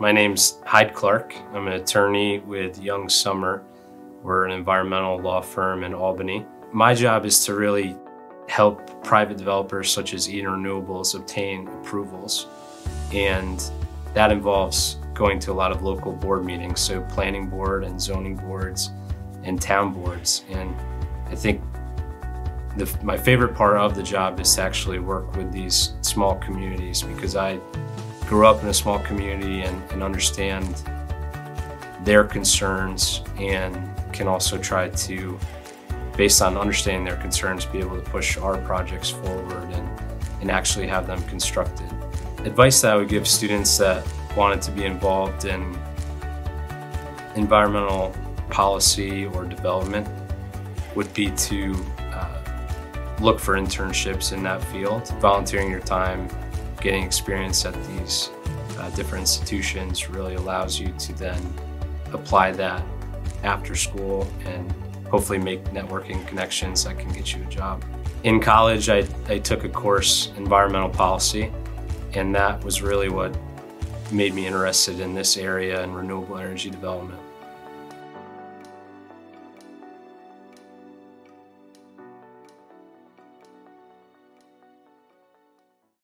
My name's Hyde Clarke. I'm an attorney with Young Sommer. We're an environmental law firm in Albany. My job is to really help private developers such as Eden Renewables obtain approvals. And that involves going to a lot of local board meetings, so planning board and zoning boards and town boards. And I think the, my favorite part of the job is to actually work with these small communities because I grew up in a small community and, and understand their concerns and can also try to, based on understanding their concerns, be able to push our projects forward and, and actually have them constructed. Advice that I would give students that wanted to be involved in environmental policy or development would be to uh, look for internships in that field, volunteering your time getting experience at these uh, different institutions really allows you to then apply that after school and hopefully make networking connections that can get you a job. In college, I, I took a course, environmental policy, and that was really what made me interested in this area and renewable energy development.